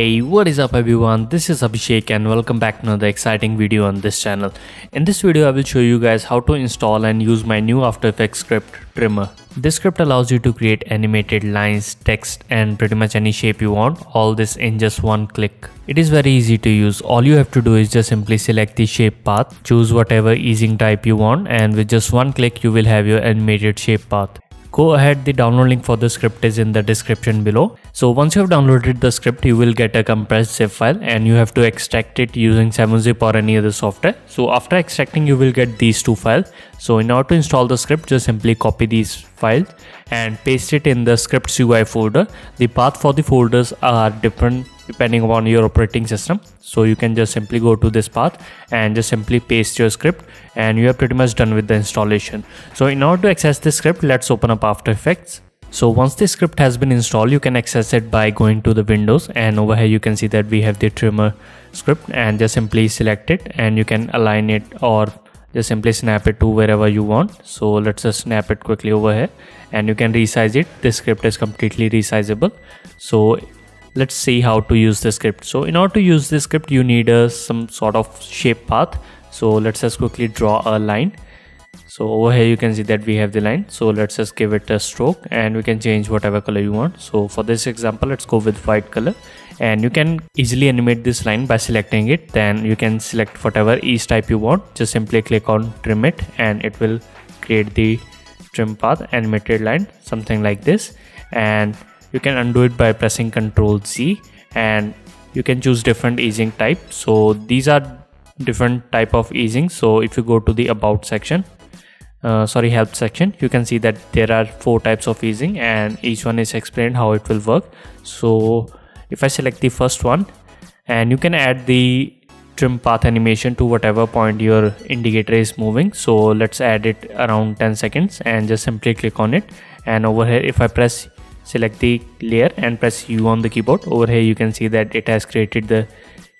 Hey, what is up everyone? This is Abhishek and welcome back to another exciting video on this channel. In this video, I will show you guys how to install and use my new After Effects script, Trimmer. This script allows you to create animated lines, text and pretty much any shape you want, all this in just one click. It is very easy to use. All you have to do is just simply select the shape path, choose whatever easing type you want and with just one click you will have your animated shape path go ahead the download link for the script is in the description below. So once you have downloaded the script you will get a compressed zip file and you have to extract it using 7zip or any other software. So after extracting you will get these two files. So in order to install the script just simply copy these files and paste it in the scripts UI folder. The path for the folders are different depending upon your operating system. So you can just simply go to this path and just simply paste your script and you are pretty much done with the installation. So in order to access this script let's open up after effects. So once the script has been installed you can access it by going to the windows and over here you can see that we have the trimmer script and just simply select it and you can align it or just simply snap it to wherever you want. So let's just snap it quickly over here and you can resize it. This script is completely resizable. So let's see how to use the script. So in order to use this script you need a, some sort of shape path. So let's just quickly draw a line. So over here you can see that we have the line. So let's just give it a stroke and we can change whatever color you want. So for this example let's go with white color. And you can easily animate this line by selecting it. Then you can select whatever ease type you want. Just simply click on trim it and it will create the trim path animated line something like this. And you can undo it by pressing ctrl z and you can choose different easing type. So these are different type of easing so if you go to the about section uh, sorry help section you can see that there are four types of easing and each one is explained how it will work. So if i select the first one and you can add the trim path animation to whatever point your indicator is moving. So let's add it around 10 seconds and just simply click on it. And over here if i press select the layer and press U on the keyboard. Over here you can see that it has created the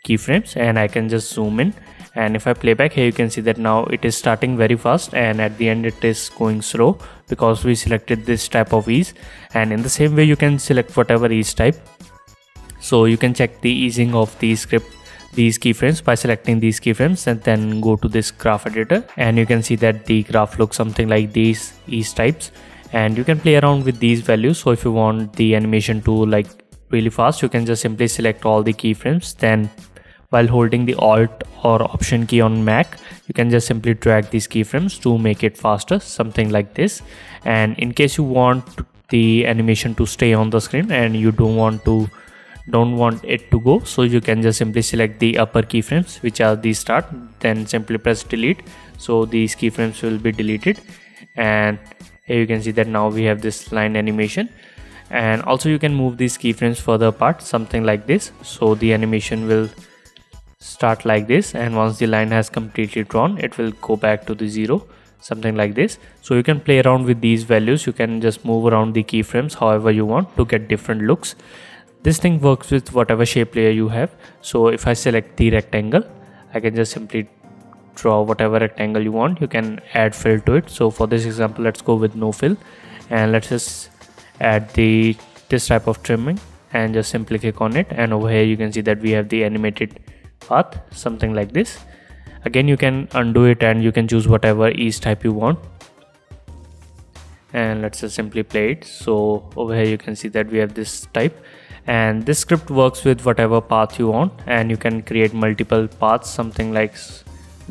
keyframes and I can just zoom in. And if I play back here you can see that now it is starting very fast and at the end it is going slow because we selected this type of ease. And in the same way you can select whatever ease type. So you can check the easing of the script these keyframes by selecting these keyframes and then go to this graph editor. And you can see that the graph looks something like these ease types and you can play around with these values. So if you want the animation to like really fast you can just simply select all the keyframes. Then while holding the alt or option key on mac you can just simply drag these keyframes to make it faster something like this. And in case you want the animation to stay on the screen and you don't want to don't want it to go so you can just simply select the upper keyframes which are the start then simply press delete. So these keyframes will be deleted. And here you can see that now we have this line animation. And also you can move these keyframes further apart something like this. So the animation will start like this. And once the line has completely drawn it will go back to the zero something like this. So you can play around with these values. You can just move around the keyframes however you want to get different looks. This thing works with whatever shape layer you have. So if i select the rectangle i can just simply draw whatever rectangle you want. You can add fill to it. So for this example let's go with no fill. And let's just add the this type of trimming and just simply click on it. And over here you can see that we have the animated path something like this. Again you can undo it and you can choose whatever ease type you want. And let's just simply play it. So over here you can see that we have this type. And this script works with whatever path you want. And you can create multiple paths something like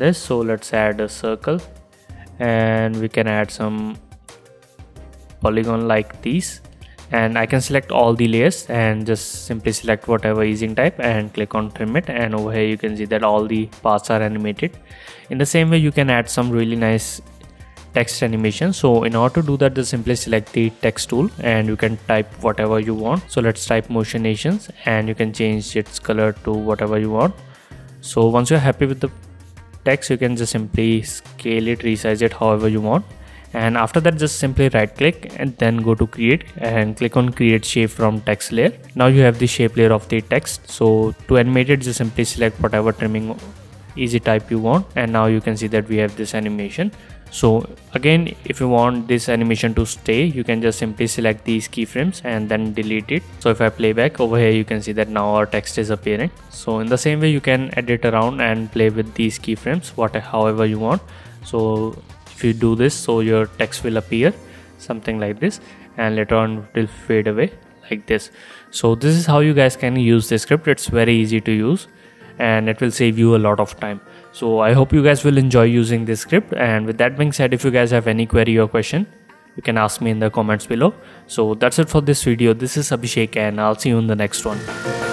this. So let's add a circle and we can add some polygon like these. And I can select all the layers and just simply select whatever easing type and click on trim it. And over here you can see that all the paths are animated. In the same way you can add some really nice text animation. So in order to do that just simply select the text tool and you can type whatever you want. So let's type Motion Nations and you can change its color to whatever you want. So once you're happy with the text you can just simply scale it resize it however you want. And after that just simply right click and then go to create and click on create shape from text layer. Now you have the shape layer of the text. So to animate it just simply select whatever trimming easy type you want and now you can see that we have this animation. So again if you want this animation to stay you can just simply select these keyframes and then delete it. So if i play back over here you can see that now our text is appearing. So in the same way you can edit around and play with these keyframes whatever however you want. So if you do this so your text will appear something like this and later on it will fade away like this. So this is how you guys can use this script. It's very easy to use and it will save you a lot of time. So i hope you guys will enjoy using this script. And with that being said if you guys have any query or question you can ask me in the comments below. So that's it for this video. This is abhishek and i'll see you in the next one